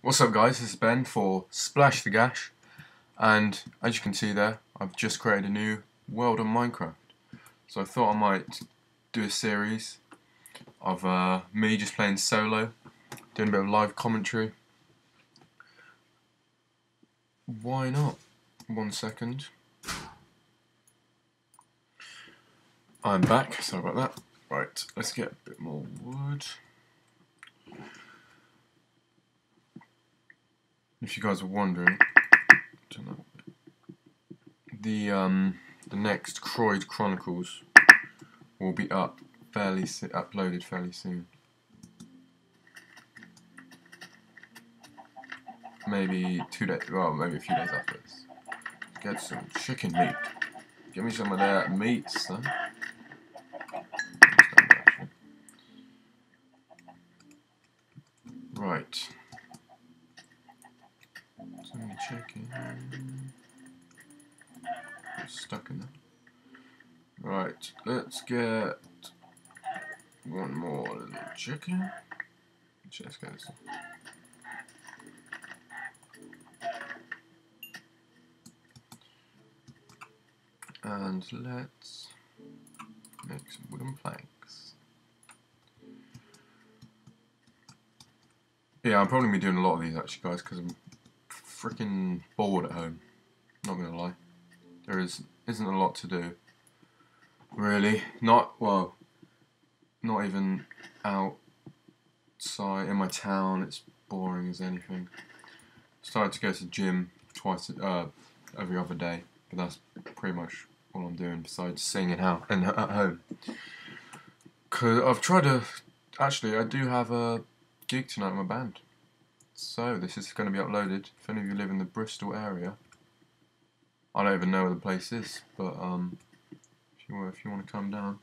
What's up guys, this is Ben for Splash the Gash. And as you can see there I've just created a new world on Minecraft. So I thought I might do a series of uh, me just playing solo doing a bit of live commentary. Why not? One second. I'm back, sorry about that. Right, let's get a bit more wood if you guys are wondering, the um, the next Croyd Chronicles will be up fairly uploaded fairly soon. Maybe two days, well, maybe a few days after this. Get some chicken meat. Give me some of that meat, son. Chicken. Stuck in there. Right, let's get one more little chicken. Get this. And let's make some wooden planks. Yeah, I'm probably be doing a lot of these actually, guys, because I'm freaking bored at home. Not gonna lie, there is isn't a lot to do. Really, not well, not even outside in my town. It's boring as anything. Started to go to gym twice, uh, every other day, but that's pretty much all I'm doing besides singing out and at home. Cause I've tried to. Actually, I do have a gig tonight with my band. So this is going to be uploaded. If any of you live in the Bristol area, I don't even know where the place is, but um, if you if you want to come down,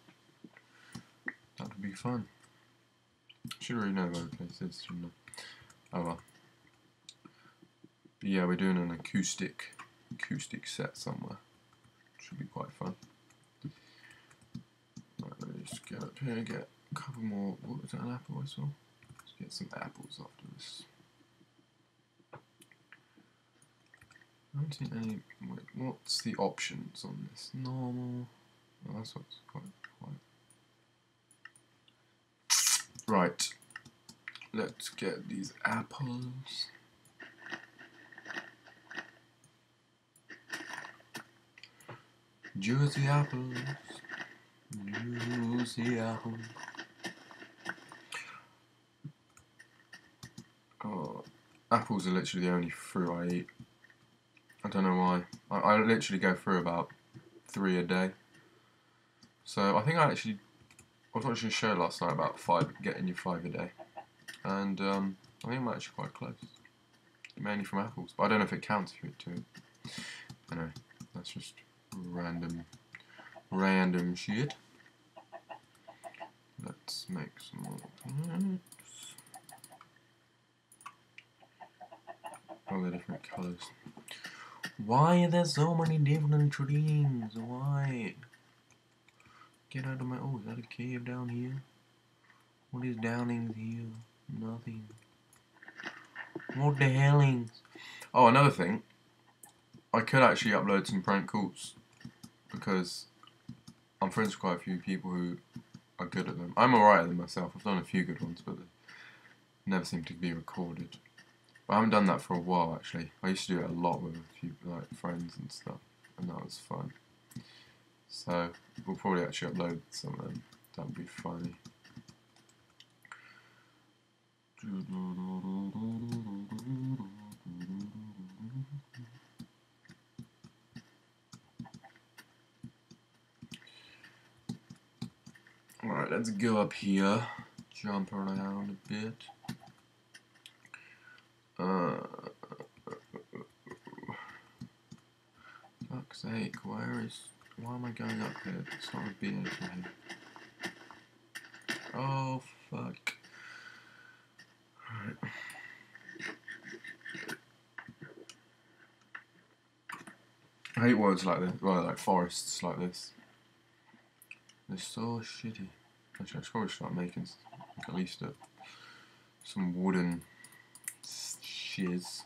that would be fun. Should really know where the place is, shouldn't I? Oh well. But yeah, we're doing an acoustic acoustic set somewhere. Should be quite fun. Right, let me just get up here and get a couple more. What was that, an apple I saw? Let's get some apples after this. I don't see any. Wait, what's the options on this? Normal. Oh, that's what's quite quite. Right. Let's get these apples. Juicy apples. Juicy apples. Oh, apples are literally the only fruit I eat. I don't know why. I, I literally go through about three a day. So I think I actually I was watching a show last night about five getting your five a day, and um, I think I'm actually quite close. Mainly from apples, but I don't know if it counts for it too. Anyway, that's just random, random shit. Let's make some more. All the different colours. Why are there so many different trees? Why? Get out of my... Oh, is that a cave down here? What is Downings here? Nothing. What the hellings? Oh, another thing. I could actually upload some prank calls. Because I'm friends with quite a few people who are good at them. I'm alright at them myself. I've done a few good ones, but they never seem to be recorded. I haven't done that for a while actually. I used to do it a lot with a few like friends and stuff, and that was fun. So we'll probably actually upload some of them. That would be funny. Alright, let's go up here, jump around a bit. Uh, fuck's sake, where is... Why am I going up here? It's not a B here. Oh, fuck. I hate words like this, well, like forests like this. They're so shitty. Actually, I should probably start making at least a, some wooden shiz.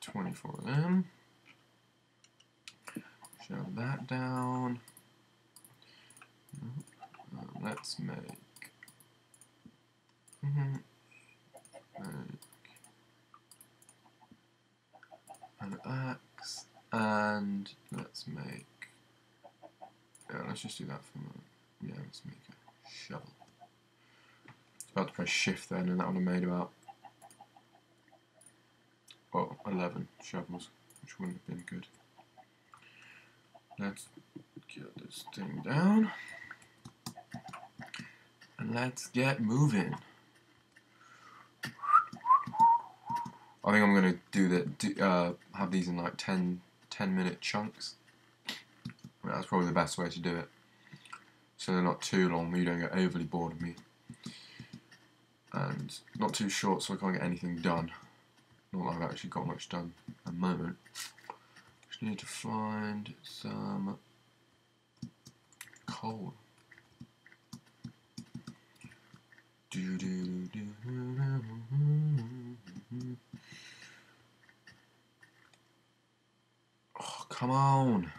24 of them. Shove that down. Uh, let's make, mm-hmm. make an axe and let's make yeah let's just do that for a moment yeah let's make a shovel about to press shift then and that would have made about well 11 shovels which wouldn't have been good let's get this thing down and let's get moving I think I'm gonna do that. Uh, have these in like 10, 10 minute chunks. I mean, that's probably the best way to do it. So they're not too long, but you don't get overly bored of me. And not too short, so I can't get anything done. Not that I've actually got much done at the moment. Just need to find some coal. Do. Oh, come on.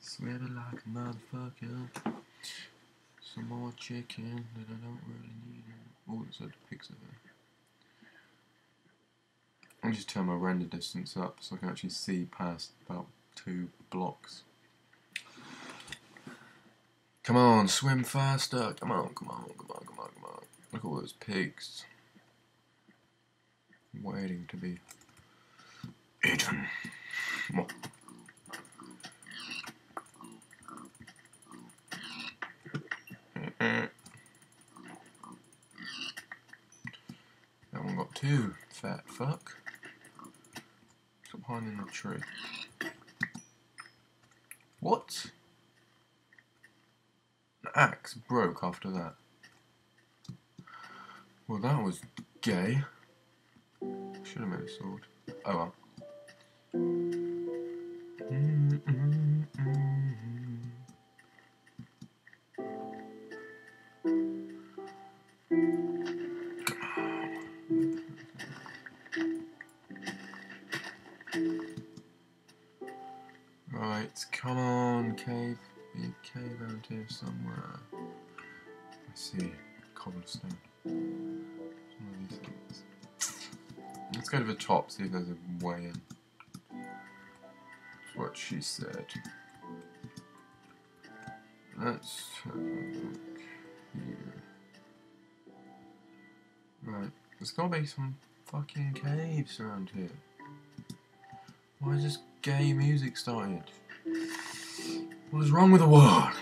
Sweat it like a motherfucker. Some more chicken that I don't really need. Oh, there's a pixel there. I'll just turn my render distance up so I can actually see past about two blocks. Come on, swim faster. Come on, come on, come on, come on, come on. Look at all those pigs. Waiting to be eaten. That one got two, fat fuck. Stop hiding in the tree. What? The axe broke after that. Well, that was gay. Should have made a sword. Oh well. Let's go to the top, see if there's a way in. That's what she said. Let's have a look here. Right, there's gotta be some fucking caves around here. Why is this gay music started? What is wrong with the world?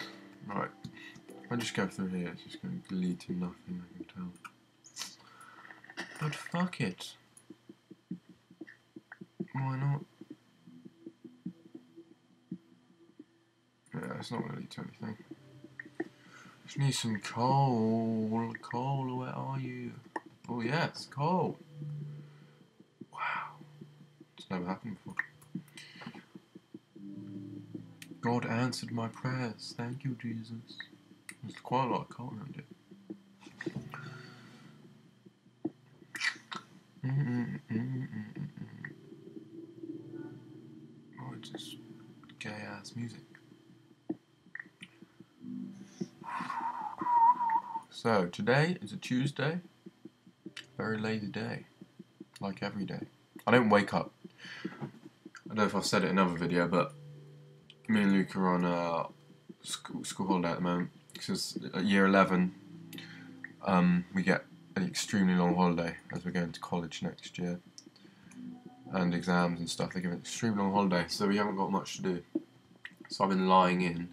Right, if I just go through here, it's just to lead to nothing, I can tell. But fuck it. Why not? Yeah, it's not going to lead to anything. Just need some coal. Coal, where are you? Oh yes, coal. Wow. It's never happened before. God answered my prayers. Thank you, Jesus. There's quite a lot of coal around here. Mm -mm -mm ass music. So, today is a Tuesday. Very lazy day. Like every day. I don't wake up. I don't know if I've said it in another video, but me and Luke are on a school, school holiday at the moment. Because at year 11, um, we get an extremely long holiday as we're going to college next year. And exams and stuff. They give an extremely long holiday, so we haven't got much to do. So I've been lying in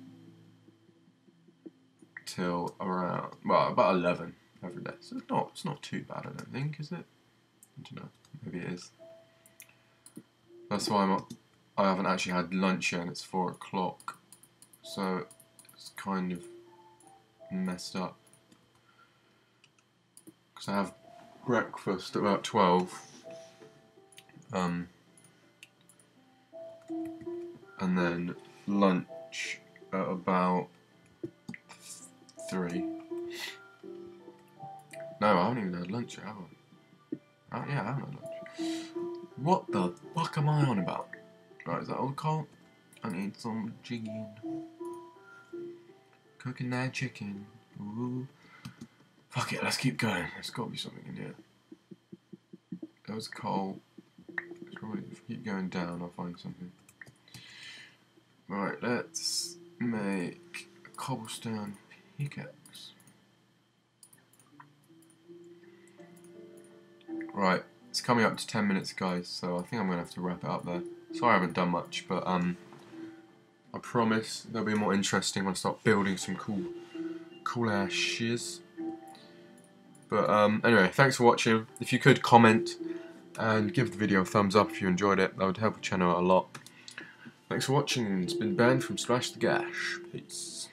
till around, well, about 11 every day. So it's not, it's not too bad, I don't think, is it? I don't know. Maybe it is. That's why I'm, I haven't actually had lunch yet, and it's 4 o'clock. So it's kind of messed up. Because I have breakfast at about 12. Um, and then lunch at about three. No, I haven't even had lunch yet, have I? Oh, yeah, I haven't had lunch. What the fuck am I on about? Right, is that all cold? I need some chicken. Cooking that chicken. Ooh. Fuck it, let's keep going. There's got to be something in here. That was coal. If keep going down, I'll find something. Right, let's make a cobblestone pickaxe. Right, it's coming up to 10 minutes, guys, so I think I'm going to have to wrap it up there. Sorry I haven't done much, but um, I promise they'll be more interesting when I start building some cool, cool shiz. But um, anyway, thanks for watching. If you could comment and give the video a thumbs up if you enjoyed it, that would help the channel a lot. Thanks for watching. It's been Ben from Splash the Gash. Peace.